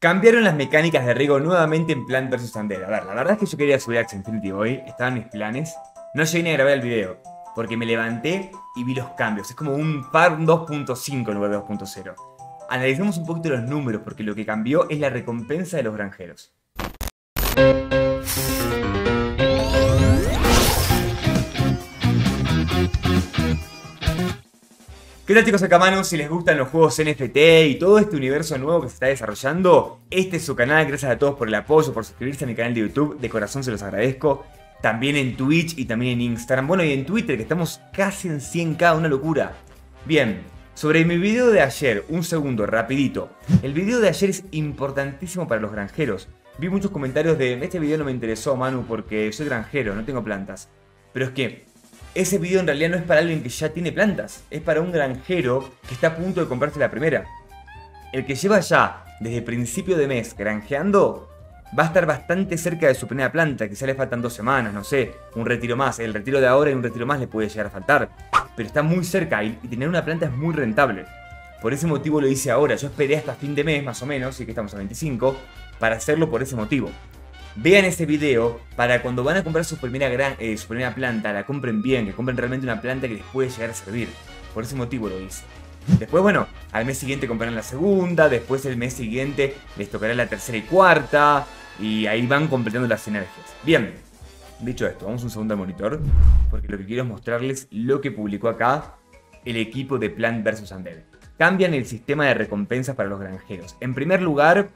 Cambiaron las mecánicas de riego nuevamente en Plant vs. Undead. A ver, la verdad es que yo quería subir Axie Infinity hoy, estaban mis planes. No llegué ni a grabar el video, porque me levanté y vi los cambios. Es como un par 2.5 en lugar de 2.0. Analicemos un poquito los números, porque lo que cambió es la recompensa de los granjeros. ¿Qué tal chicos acá Si les gustan los juegos NFT y todo este universo nuevo que se está desarrollando, este es su canal, gracias a todos por el apoyo, por suscribirse a mi canal de YouTube, de corazón se los agradezco. También en Twitch y también en Instagram, bueno y en Twitter que estamos casi en 100k, una locura. Bien, sobre mi video de ayer, un segundo, rapidito. El video de ayer es importantísimo para los granjeros. Vi muchos comentarios de, este video no me interesó Manu porque soy granjero, no tengo plantas. Pero es que ese video en realidad no es para alguien que ya tiene plantas, es para un granjero que está a punto de comprarse la primera. El que lleva ya desde principio de mes granjeando va a estar bastante cerca de su primera planta, quizá le faltan dos semanas, no sé, un retiro más. El retiro de ahora y un retiro más le puede llegar a faltar, pero está muy cerca y, tener una planta es muy rentable. Por ese motivo lo hice ahora, yo esperé hasta fin de mes más o menos, y que estamos a 25, para hacerlo por ese motivo. Vean ese video para cuando van a comprar su primera, gran, eh, su primera planta, la compren bien, que compren realmente una planta que les puede llegar a servir. Por ese motivo lo hice. Después, bueno, al mes siguiente comprarán la segunda, después el mes siguiente les tocará la tercera y cuarta, y ahí van completando las sinergias. Bien, dicho esto, vamos un segundo al monitor, porque lo que quiero es mostrarles lo que publicó acá el equipo de Plant vs. Undead. Cambian el sistema de recompensas para los granjeros. En primer lugar,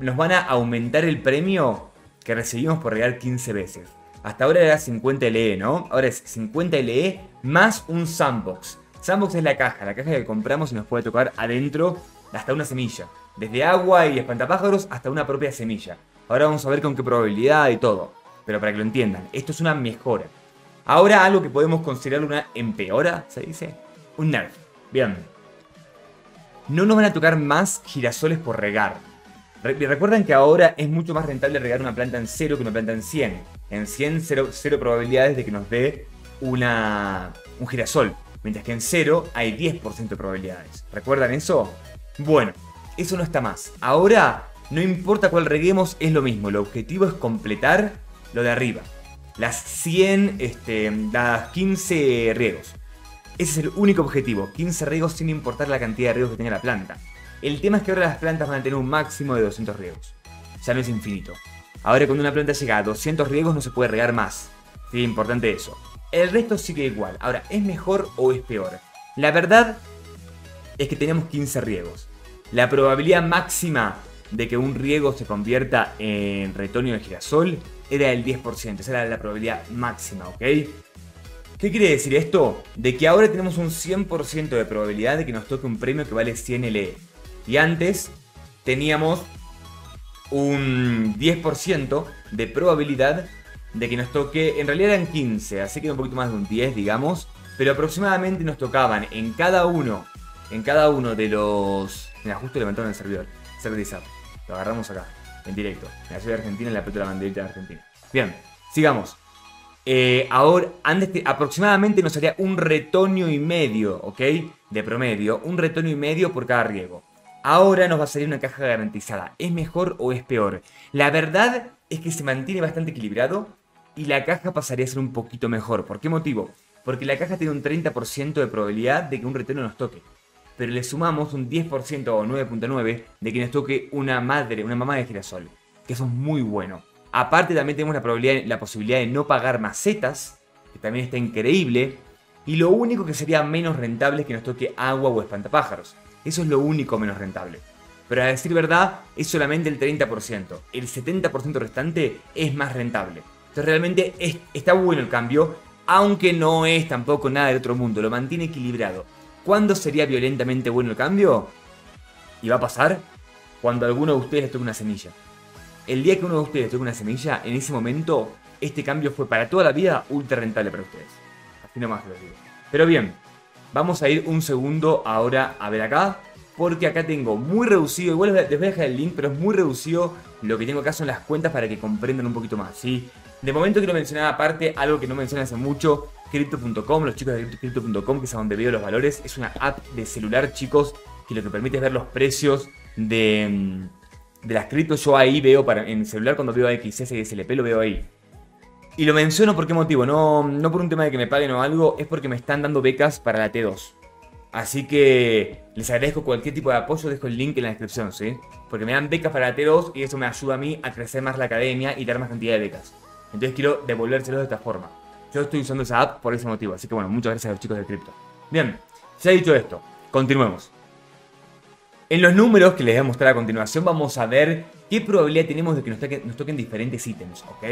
nos van a aumentar el premio que recibimos por regalar 15 veces. Hasta ahora era 50 LE, ¿no? Ahora es 50 LE más un sandbox. Sandbox es la caja, la caja que compramos y nos puede tocar adentro hasta una semilla. Desde agua y espantapájaros hasta una propia semilla. Ahora vamos a ver con qué probabilidad y todo. Pero para que lo entiendan, esto es una mejora. Ahora algo que podemos considerar una empeora, ¿se dice? Un nerf. Bien. No nos van a tocar más girasoles por regar. Recuerden que ahora es mucho más rentable regar una planta en 0 que una planta en 100. En 100, 0, probabilidades de que nos dé una, un girasol. Mientras que en 0 hay 10% de probabilidades. ¿Recuerdan eso? Bueno, eso no está más. Ahora, no importa cuál reguemos, es lo mismo. El objetivo es completar lo de arriba. Las 100, este, las 15 riegos. Ese es el único objetivo. 15 riegos sin importar la cantidad de riegos que tenga la planta. El tema es que ahora las plantas van a tener un máximo de 200 riegos. Ya no es infinito. Ahora cuando una planta llega a 200 riegos no se puede regar más. Sí, importante eso. El resto sigue igual. Ahora, ¿es mejor o es peor? La verdad es que tenemos 15 riegos. La probabilidad máxima de que un riego se convierta en retoño de girasol era del 10%. Esa era la probabilidad máxima, ¿ok? ¿Qué quiere decir esto? De que ahora tenemos un 100% de probabilidad de que nos toque un premio que vale 100 LE. Y antes teníamos un 10% de probabilidad de que nos toque, en realidad eran 15, así que un poquito más de un 10, digamos, pero aproximadamente nos tocaban en cada uno, en cada uno de los... Mira, justo levantaron el servidor, servidizar, lo agarramos acá, en directo, en la ciudad de Argentina, en la la banderita de Argentina. Bien, sigamos. Eh, ahora, antes aproximadamente nos haría un retoño y medio, ¿ok? De promedio, un retoño y medio por cada riego. Ahora nos va a salir una caja garantizada. ¿Es mejor o es peor? La verdad es que se mantiene bastante equilibrado y la caja pasaría a ser un poquito mejor. ¿Por qué motivo? Porque la caja tiene un 30% de probabilidad de que un retorno nos toque. Pero le sumamos un 10% o 9.9% de que nos toque una madre, una mamá de girasol. Que eso es muy bueno. Aparte también tenemos la, probabilidad, la posibilidad de no pagar macetas, que también está increíble. Y lo único que sería menos rentable es que nos toque agua o espantapájaros. Eso es lo único menos rentable. Pero a decir verdad, es solamente el 30%. El 70% restante es más rentable. Entonces realmente está bueno el cambio, aunque no es tampoco nada del otro mundo. Lo mantiene equilibrado. ¿Cuándo sería violentamente bueno el cambio? Y va a pasar cuando alguno de ustedes toque una semilla. El día que uno de ustedes toque una semilla, en ese momento, este cambio fue para toda la vida ultra rentable para ustedes. Así nomás lo digo. Pero bien, Vamos a ir un segundo ahora a ver acá. Porque acá tengo muy reducido, igual les voy a dejar el link, pero es muy reducido lo que tengo acá son las cuentas para que comprendan un poquito más, ¿sí? De momento quiero mencionar aparte algo que no mencioné hace mucho, Crypto.com, los chicos de Crypto.com, que es a donde veo los valores, es una app de celular, chicos, que lo que permite es ver los precios de, de las criptos yo ahí veo, para, en celular cuando veo XS y SLP lo veo ahí. Y lo menciono por qué motivo, no, no por un tema de que me paguen o algo, es porque me están dando becas para la T2. Así que les agradezco cualquier tipo de apoyo, dejo el link en la descripción, ¿sí? Porque me dan becas para la T2 y eso me ayuda a mí a crecer más la academia y dar más cantidad de becas. Entonces quiero devolvérselos de esta forma. Yo estoy usando esa app por ese motivo, así que bueno, muchas gracias a los chicos de cripto. Bien, ya dicho esto, continuemos. En los números que les voy a mostrar a continuación vamos a ver qué probabilidad tenemos de que nos, toquen, diferentes ítems, ¿ok?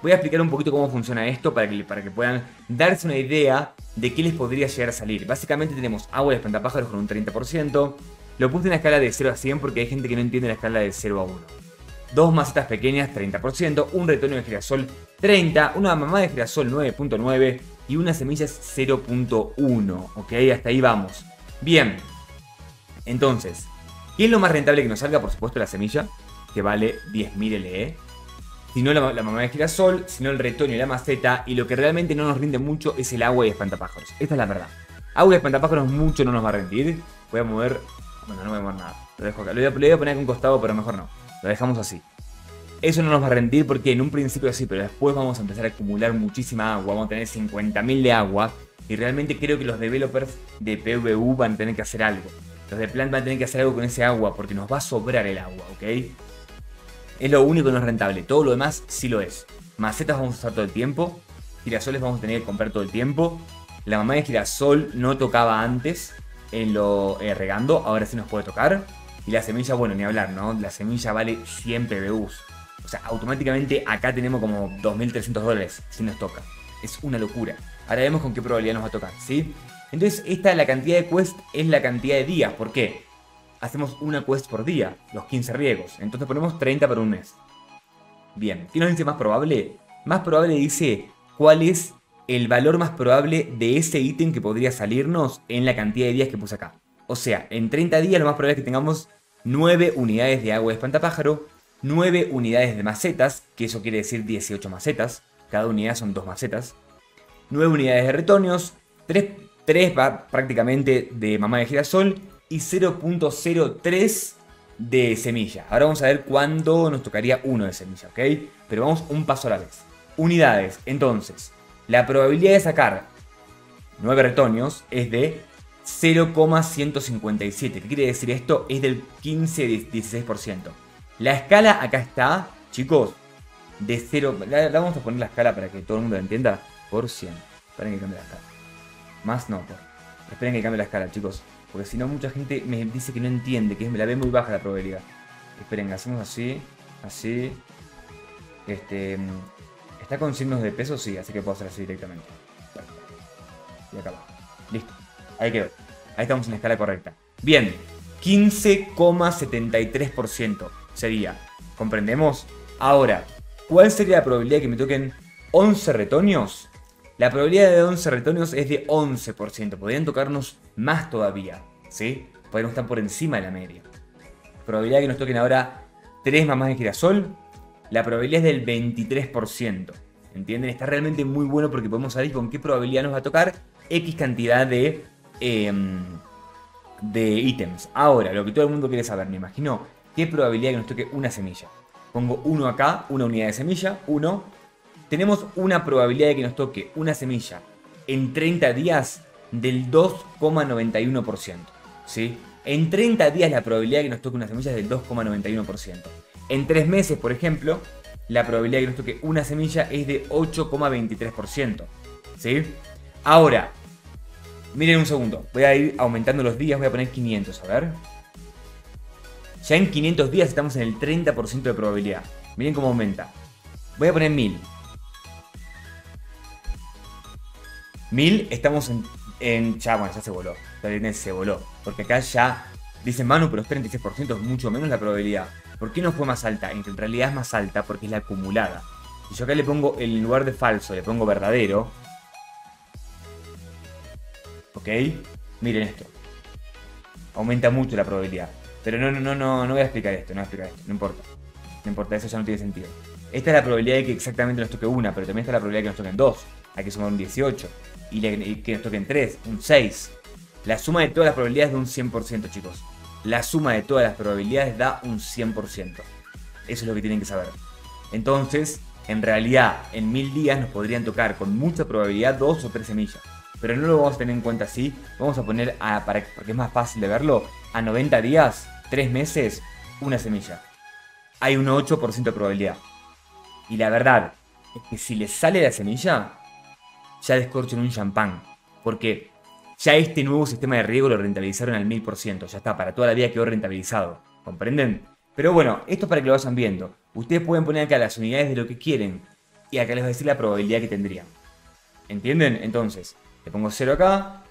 Voy a explicar un poquito cómo funciona esto para que, para que puedan darse una idea de qué les podría llegar a salir. Básicamente tenemos agua de espantapájaros con un 30%. Lo puse en la escala de 0 a 100 porque hay gente que no entiende la escala de 0 a 1. Dos macetas pequeñas, 30%, un retoño de girasol, 30, una mamá de girasol, 9.9 y unas semillas 0.1, ¿ok? Hasta ahí vamos. Bien, entonces, ¿qué es lo más rentable que nos salga? Por supuesto la semilla, que vale 10.000 LE. Si no la, mamá de girasol, si no el retoño y la maceta, y lo que realmente no nos rinde mucho es el agua y espantapájaros. Esta es la verdad. Agua y espantapájaros mucho no nos va a rendir. Voy a mover... Bueno, no voy a mover nada. Lo dejo acá. Lo voy a, poner aquí un costado, pero mejor no. Lo dejamos así. Eso no nos va a rendir porque en un principio sí, pero después vamos a empezar a acumular muchísima agua. Vamos a tener 50.000 de agua. Y realmente creo que los developers de PVU van a tener que hacer algo. Los de Plant van a tener que hacer algo con ese agua porque nos va a sobrar el agua, ¿ok? Es lo único que no es rentable. Todo lo demás sí lo es. Macetas vamos a usar todo el tiempo. Girasoles vamos a tener que comprar todo el tiempo. La mamá de girasol no tocaba antes en lo eh, regando. Ahora sí nos puede tocar. Y la semilla, bueno, ni hablar, ¿no? La semilla vale 100 PBUs. O sea, automáticamente acá tenemos como 2.300 dólares si nos toca. Es una locura. Ahora vemos con qué probabilidad nos va a tocar, ¿sí? Entonces, esta, la cantidad de quest es la cantidad de días. ¿Por qué? Hacemos una quest por día, los 15 riegos. Entonces ponemos 30 por un mes. Bien, ¿qué nos dice más probable? Más probable dice cuál es el valor más probable de ese ítem que podría salirnos en la cantidad de días que puse acá. O sea, en 30 días lo más probable es que tengamos 9 unidades de agua de espantapájaro, 9 unidades de macetas, que eso quiere decir 18 macetas, cada unidad son 2 macetas, 9 unidades de retoños, 3, 3 prácticamente de mamá de girasol y 0.03 de semilla. Ahora vamos a ver cuándo nos tocaría uno de semilla, ¿ok? Pero vamos un paso a la vez. Unidades, entonces, la probabilidad de sacar 9 retoños es de 0,157. ¿Qué quiere decir esto? Es del 15-16%. La escala acá está, chicos, de 0. La, vamos a poner la escala para que todo el mundo la entienda. Por 100. Esperen que cambie la escala. Más no, por. Esperen que cambie la escala, chicos. Porque si no, mucha gente me dice que no entiende, que me la ve muy baja la probabilidad. Esperen, hacemos así, así. Este. ¿Está con signos de peso? Sí, así que puedo hacer así directamente. Y acá va. Listo. Ahí quedó. Ahí estamos en la escala correcta. Bien. 15,73% sería. ¿Comprendemos? Ahora, ¿cuál sería la probabilidad de que me toquen 11 retoños? La probabilidad de 11 retoños es de 11%. Podrían tocarnos más todavía. ¿Sí? Podríamos estar por encima de la media. Probabilidad de que nos toquen ahora 3 mamás de girasol. La probabilidad es del 23%. ¿Entienden? Está realmente muy bueno porque podemos saber con qué probabilidad nos va a tocar X cantidad de, em, de ítems. Ahora, lo que todo el mundo quiere saber, me imagino, ¿qué probabilidad que nos toque una semilla? Pongo 1 acá, una unidad de semilla, 1. Tenemos una probabilidad de que nos toque una semilla en 30 días del 2,91%. ¿sí? En 30 días la probabilidad de que nos toque una semilla es del 2,91%. En 3 meses, por ejemplo, la probabilidad de que nos toque una semilla es de 8,23%. ¿Sí? Ahora, miren un segundo. Voy a ir aumentando los días. Voy a poner 500, a ver. Ya en 500 días estamos en el 30% de probabilidad. Miren cómo aumenta. Voy a poner 1000. 1000 estamos en, en... Ya, bueno, ya se voló. Se voló. Porque acá ya... Dicen Manu, pero es 36% es mucho menos la probabilidad. ¿Por qué no fue más alta? En realidad es más alta porque es la acumulada. Si yo acá le pongo, en lugar de falso, le pongo verdadero. ¿Ok? Miren esto. Aumenta mucho la probabilidad. Pero no, no, no, no, no voy a explicar esto, no voy a explicar esto. No importa. No importa, eso ya no tiene sentido. Esta es la probabilidad de que exactamente nos toque una, pero también está la probabilidad de que nos toquen dos. Hay que sumar un 18. Y que nos toquen tres, un 6. La suma de todas las probabilidades de un 100%, chicos. La suma de todas las probabilidades da un 100%. Eso es lo que tienen que saber. Entonces, en realidad, en mil días nos podrían tocar con mucha probabilidad dos o tres semillas. Pero no lo vamos a tener en cuenta así. Vamos a poner, a, para, porque es más fácil de verlo, a 90 días, 3 meses, una semilla. Hay un 8% de probabilidad. Y la verdad es que si les sale la semilla, ya descorchen un champán. Porque ya este nuevo sistema de riego lo rentabilizaron al 1000%. Ya está, para toda la vida quedó rentabilizado. ¿Comprenden? Pero bueno, esto es para que lo vayan viendo. Ustedes pueden poner acá las unidades de lo que quieren. Y acá les voy a decir la probabilidad que tendrían. ¿Entienden? Entonces, le pongo 0 acá.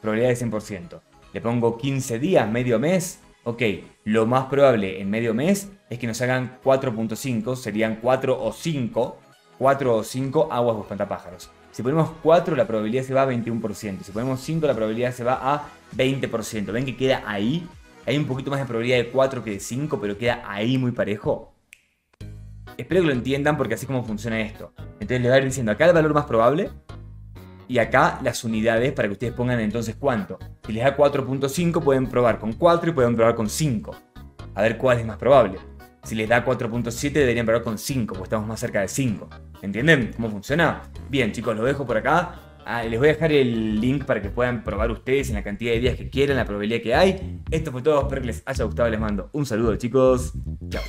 Probabilidad de 100%. Le pongo 15 días, medio mes. Ok, lo más probable en medio mes es que nos hagan 4.5, serían 4 o 5, 4 o 5 aguas espantapájaros. Si ponemos 4 la probabilidad se va a 21%, si ponemos 5 la probabilidad se va a 20%. ¿Ven que queda ahí? Hay un poquito más de probabilidad de 4 que de 5, pero queda ahí muy parejo. Espero que lo entiendan porque así es como funciona esto. Entonces les voy a ir diciendo acá el valor más probable y acá las unidades para que ustedes pongan entonces cuánto. Si les da 4.5 pueden probar con 4 y pueden probar con 5. A ver cuál es más probable. Si les da 4.7 deberían probar con 5, porque estamos más cerca de 5. ¿Entienden cómo funciona? Bien chicos, lo dejo por acá. Ah, les voy a dejar el link para que puedan probar ustedes en la cantidad de días que quieran, la probabilidad que hay. Esto fue todo, espero que les haya gustado, les mando un saludo chicos. Chao.